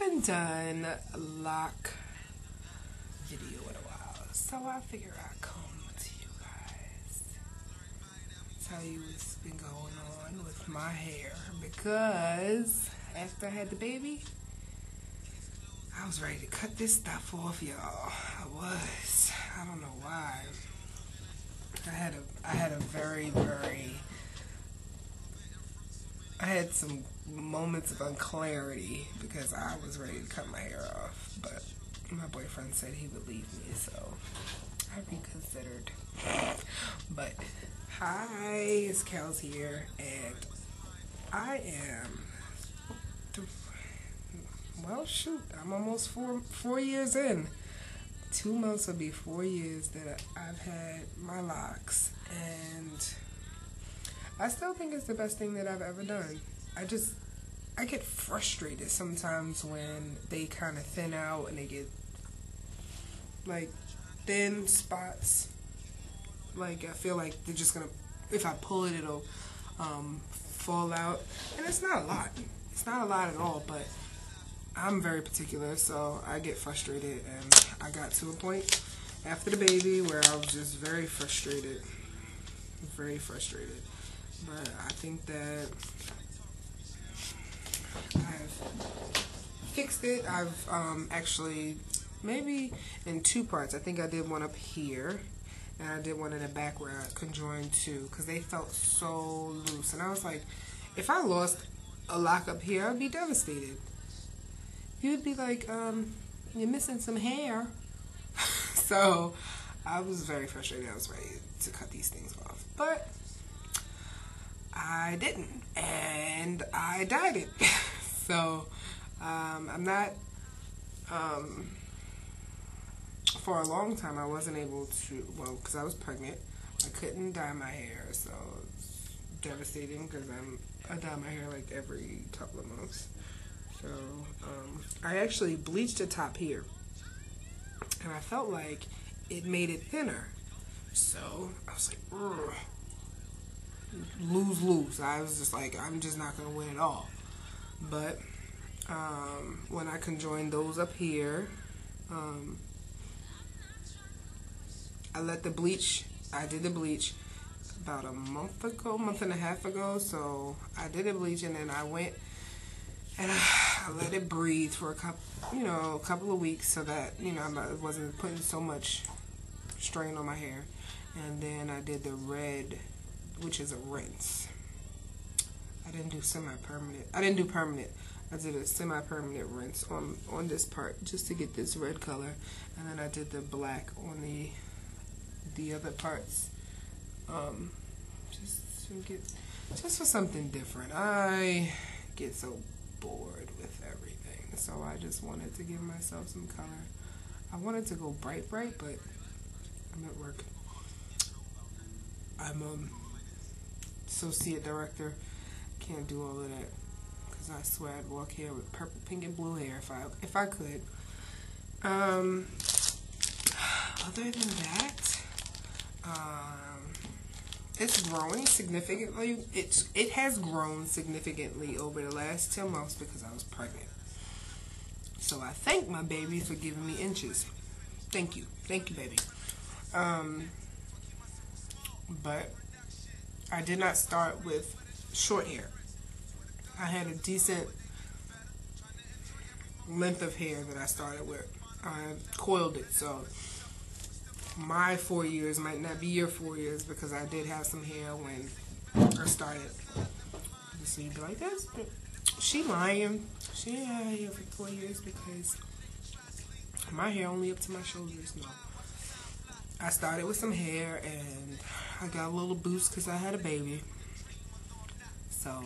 haven't done a loc video in a while, so I figure I'd come to you guys, tell you what's been going on with my hair, because after I had the baby, I was ready to cut this stuff off, y'all. I was. I don't know why. I had a I had a very very I had some moments of unclarity because I was ready to cut my hair off, but my boyfriend said he would leave me, so I reconsidered. But hi, it's Kels here, and I am. Well, shoot, I'm almost four four years in. Two months will be four years that I've had my locs, and I still think it's the best thing that I've ever done. I just I get frustrated sometimes when they kind of thin out and they get like thin spots. Like I feel like they're just gonna if I pull it it'll um, fall out, and it's not a lot. It's not a lot at all, but I'm very particular, so I get frustrated, and I got to a point after the baby where I was just very frustrated, very frustrated. But I think that fixed it. I've um, actually maybe in two parts. I think I did one up here. And I did one in the back where I conjoined two because they felt so loose. And I was like, if I lost a loc up here, I'd be devastated. You'd be like, um, you're missing some hair. so I was very frustrated. I was ready to cut these things off. But I didn't. And I dyed it. so um, I'm not. Um, for a long time, I wasn't able to. Well, because I was pregnant, I couldn't dye my hair, so it's devastating. Because I'm I dye my hair like every couple of months. So um, I actually bleached the top here, and I felt like it made it thinner. So I was like, Ugh. lose lose. I was just like, I'm just not gonna win at all. But um, when I conjoined those up here, um, I let the bleach. I did the bleach about a month ago, month and a half ago. So I did the bleach, and then I went and I let it breathe for a couple, you know, a couple of weeks, so that you know I wasn't putting so much strain on my hair. And then I did the red, which is a rinse. I didn't do semi-permanent. I didn't do permanent. I did a semi-permanent rinse on on this part just to get this red color, and then I did the black on the the other parts, um, just to get just for something different. I get so bored with everything, so I just wanted to give myself some color. I wanted to go bright, bright, but I'm at work. I'm um associate director. Can't do all of that because I swear I'd walk here with purple, pink, and blue hair if I if I could. Um, other than that, um, it's growing significantly. It's it has grown significantly over the last ten months because I was pregnant. So I thank my baby for giving me inches. Thank you, thank you, baby. Um, but I did not start with short hair. I had a decent length of hair that I started with. I coiled it, so my four years might not be your four years because I did have some hair when I started. So you'd be like, "That's she lying. She had hair for four years because my hair only up to my shoulders." No, I started with some hair and I got a little boost because I had a baby. So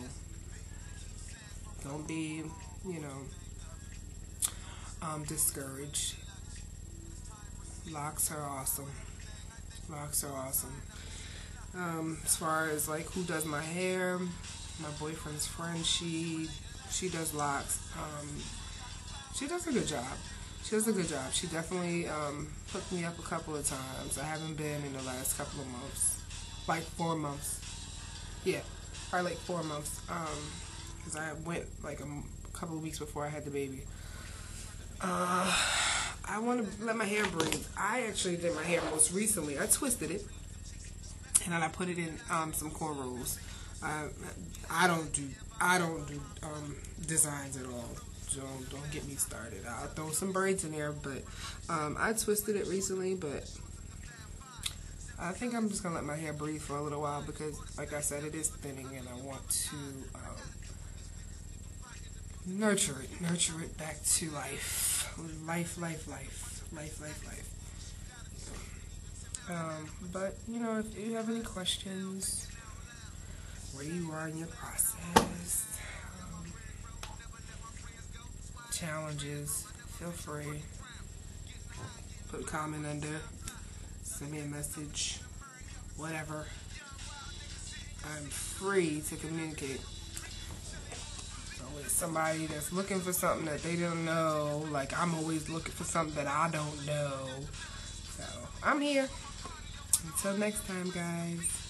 don't be, you know, um, discouraged. Locs are awesome. Locs are awesome. Um, as far as like who does my hair, my boyfriend's friend, she she does locs. Um, she does a good job. She does a good job. She definitely um, hooked me up a couple of times. I haven't been in the last couple of months, like four months. Yeah, probably like four months. Um, because I went like a couple of weeks before I had the baby. Uh, I want to let my hair breathe. I actually did my hair most recently. I twisted it, and then I put it in um, some cornrows. I, I don't do I don't do um, designs at all. Don't don't get me started. I'll throw some braids in there, but um, I twisted it recently. But I think I'm just gonna let my hair breathe for a little while because, like I said, it is thinning, and I want to um, nurture it, nurture it back to life life, life, life, life, life, life. Um, but you know, if you have any questions, where you are in your process, um, challenges, feel free. Put a comment under, send me a message, whatever. I'm free to communicate somebody that's looking for something that they don't know. Like I'm always looking for something that I don't know. So I'm here. Until next time, guys.